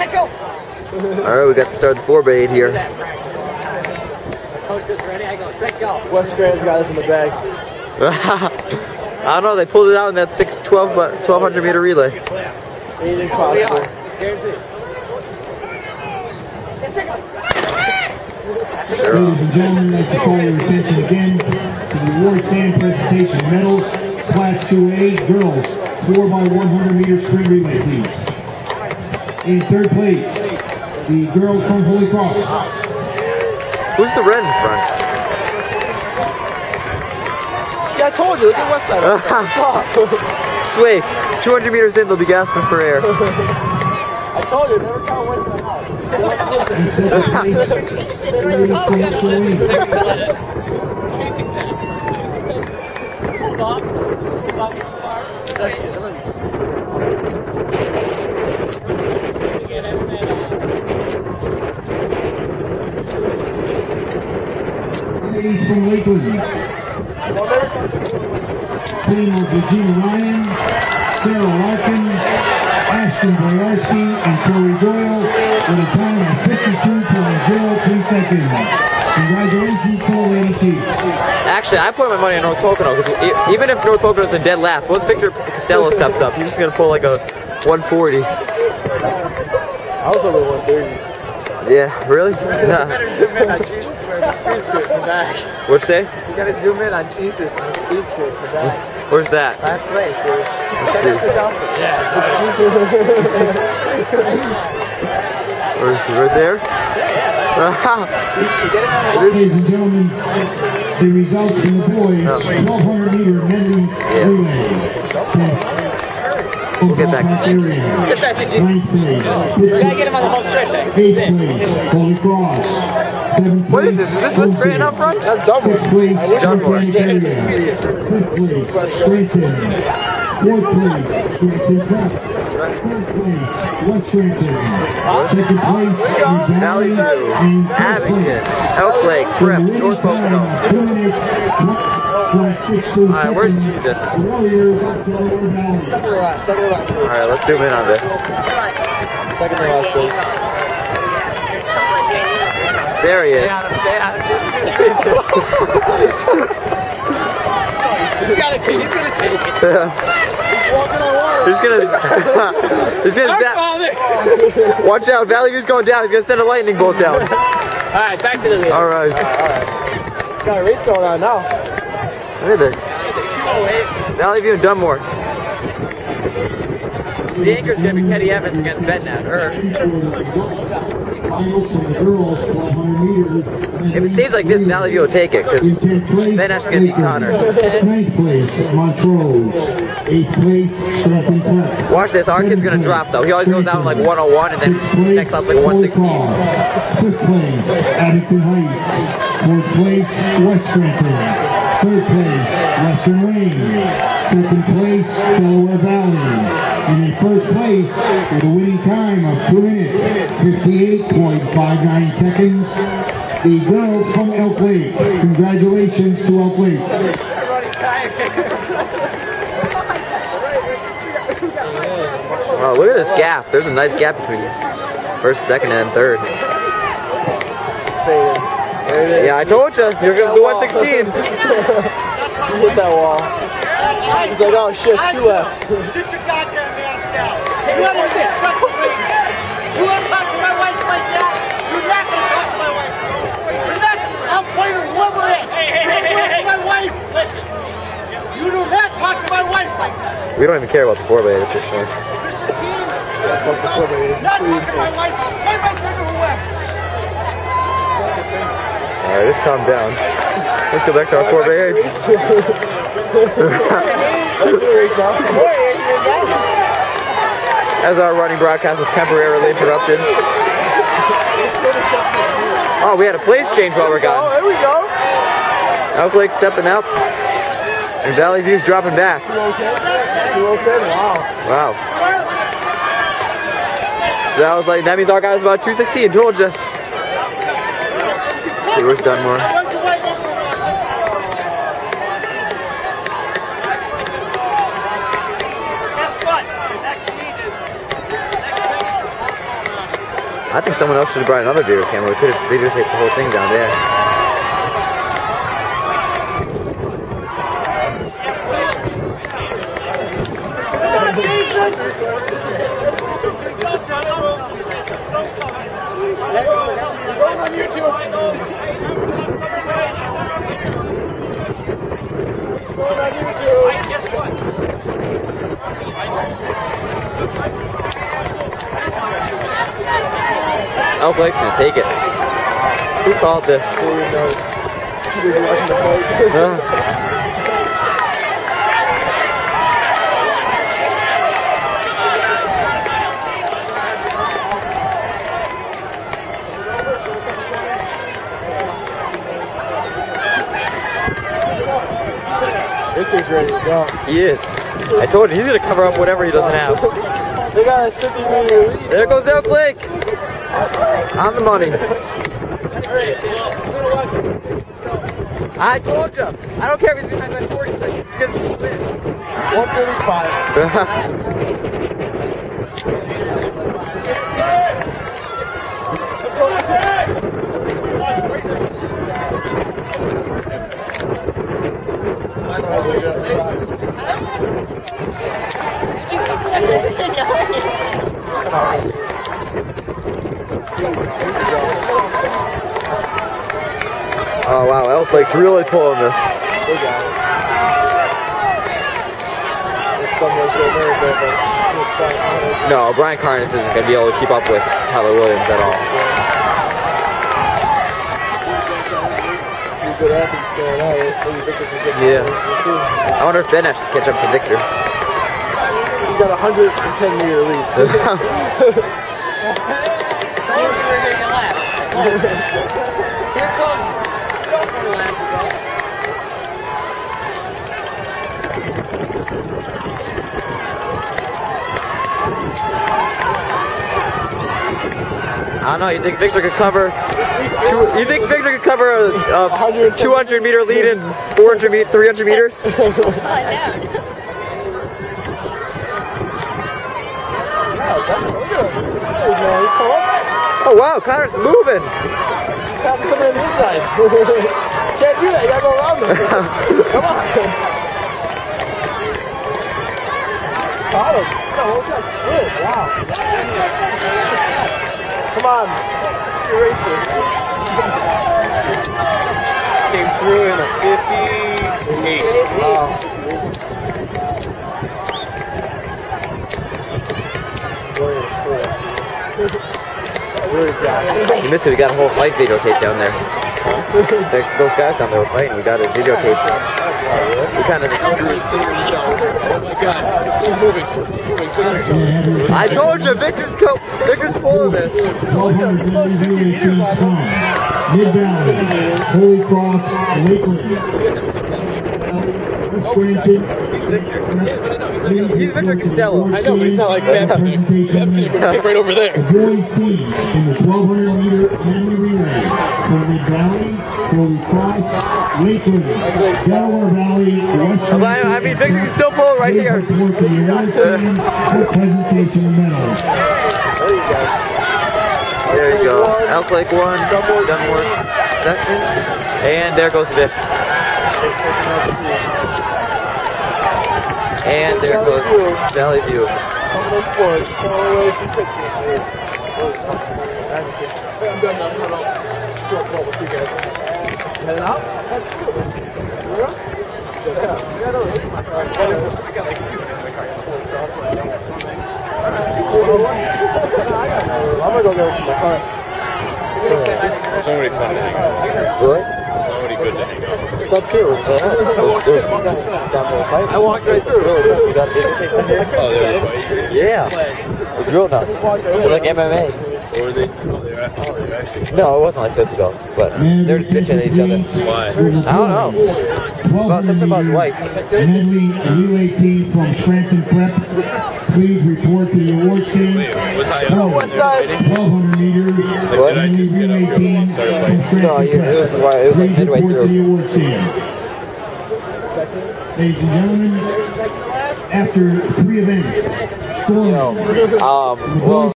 Set go. All right, we got the start of the four by eight here. Coach gets ready. I go. Set go. West Scranton's got us in the bag. I don't know. They pulled it out in that six, 12, uh, 1200 meter relay. Anything's possible. Guarantee. Set go. They're Ladies and gentlemen, I'd like to call your attention again to the award stand presentation medals, Class 2A girls, 4 by 100 meter sprint relay, please. In third place, the girls from Holy Cross. Who's the red in front? Yeah, I told you. Look at West Side. Top. Sway. 200 meters in, they'll be gasping for air. I told you. Never count West Side out. What's In missing? second place, ladies from Shawinigan. Chasing that. Hold on. Hold smart. Again, that's that, uh, Ladies from Lakeland. Team of Regina Ryan, Sarah Larkin, Ashton Boyarski, and Tori Doyle with a time of 52.03 seconds. Congratulations to the Lady Chiefs. Actually, I put my money on North Pocono because even if North Pocono's in dead last, once Victor Costello steps up, he's just gonna pull like a 140. I was over 130s. Yeah, really? Yeah. Zoom in on Jesus wearing the speed suit in the back. What'd you say? You gotta zoom in on Jesus in the speed suit in the back. Where's that? Last place, dude. Check see. out this outfit. Where is he? Right there? It is- Ladies and gentlemen, the results from the boys, 1200 meter medley relay. We'll get back to Get back to place. We gotta get him on the home stretch. I can see Eighth that. place, Holy Cross. What is this? Is this West Scranton up front? That's Dunmore. Sixth place, Dunmore. Scranton Canyon. Fifth. Fourth place, Scranton place, West Second place, Valley. View, Abington. Elk Lake, Prep, North Pocono. Of two minutes, 1.62 Alright, where's. Jesus? Warriors of Delaware Valley. Second to last. Second to last place. Alright, let's zoom in on this. Second to last place. There he is. Stay on him. Stay on him. Jesus. He's gotta take He's gonna take it. He's gonna, he's gonna Our zap. father. Watch out, Valley View's going down. He's gonna send a lightning bolt down. All right, back to the lead. Alright, Got a race going on now. Look at this. Wait. Valley View and Dunmore. The anchor's gonna be Teddy Evans against Bednat. Or Finals for the girls, 1200 meter. if it stays like this, Valley View will take it. Cause In 10th place, Then that's gonna be Lakers. Connors. Ninth place, Montrose. Eighth place, Scranton watch this. Our kid's gonna drop though. He always goes out like 101 and then place, next up's like 116. Cross. Fifth place, Abington Heights. Fourth place, West Scranton. Third place, Western Wayne. Second place, Delaware Valley. And in first place, with a winning time of 2 minutes, 58.59 seconds, the girls from Elk Lake. Congratulations to Elk Lake. Wow, look at this gap. There's a nice gap between you. first, second, and third. It's fading. There it is. Yeah, I told you. You're gonna do 116. You hit that wall. He's like, oh shit, two left. Sit your goddamn ass down. You want to respect the ladies. You want to talk to my wife like that? You're not going to talk to my wife. You're not. I'll point her whoever it is. You're with my wife. Listen. You do not talk to my wife like that. We don't even care about the 4 by at this point. Fuck the four baby. Not three talk to my wife. Play my whoever. Alright, just calm down. Let's go back to our 4 by 8. Let's do a race now. As our running broadcast was temporarily interrupted. Oh, we had a place change while we're Oh, gone. there we go. Elk Lake stepping up. And Valley View's dropping back. 210. Wow. Wow. So that was like, that means our guy was about 216, told you. See, where's Dunmore? Where's the wife? Guess what? The next next I think someone else should have brought another video camera. We could have videotaped the whole thing down there. Lake's gonna take it. Who called this? Who knows? Too busy watching the fight. ready to go. he is. I told you, he's gonna cover up whatever he doesn't have. They got a 50 meter lead. There goes Elk Lake! On the money. I told you! I don't care if he's behind by 40 seconds. He's gonna win. 135. wow, Elk Lake's really pulling this. They got it. This thumb was going very good, but it's fine. No, Brian Carnes isn't gonna be able to keep up with Tyler Williams at all. Two good athletes going at it. Maybe Victor can get Yeah. close. We'll see. I wonder if Ben has to catch up to Victor. He's got a 110 meter lead. Seems you were getting a lap. Here comes. Don't go lap with us. I don't know. You think Victor could cover? Two, you think Victor could cover a, a 200 meter lead in 400 meter, 300 meters? Oh wow, Connor's moving. Passing somebody on the inside. Can't do that. You gotta go around them. Come on. Caught him. No, that split? Wow. Come on. It's your racer. Came through in a 58. Wow. You missed it. We got a whole fight videotape down there. There- Those guys down there were fighting. We got a videotape. We kind of screwed. Oh my god. Just keep moving. Moving. I told you, Victor's co- Victor's pulling this. 1200 meter relay team from Mid Valley, Holy Cross, Lakeland. Scranton. He's Victor Costello. I know, but he's not like that. Right over there. The boys teams in the 1200 meter medley relay from Mid Valley, Holy Cross, Lakeland, Delaware Valley, West I, mean, Victor can still pull it right here. The award stand presentation of. There you go. There you go. Elk Lake one, Dunmore second, and there goes Vic. And there goes Valley View. Come look for it. Come away from Pittsburgh. I'm done now. I'm. Short call. You guys. Heading out? That's true. We're up? Yeah. Yeah, no, it's my car. I got like two minutes in my car. I got the whole cross one down or something. I'm gonna go get it from my car. It's already fun to hang out. Really? It's good to hang out. It's up here. There's, there's two guys down there fighting. I walked right through. Really? You got videotape in here? Oh, they're fighting. Yeah, it's real nuts. It's like MMA. Or were they? Oh, they're actually, they're actually. No, it wasn't like physical, but they're just bitching at each other. Why? I don't know. About something about his wife. Medley relay team from Scranton Prep. Please report to the award stand. Wait, was I No, up when they were 1200 meter Like, did I just get up here team and start fighting? No, you- it was it was like Please midway report to through. the award stand. Ladies and gentlemen, after three events, scoring. Um, well.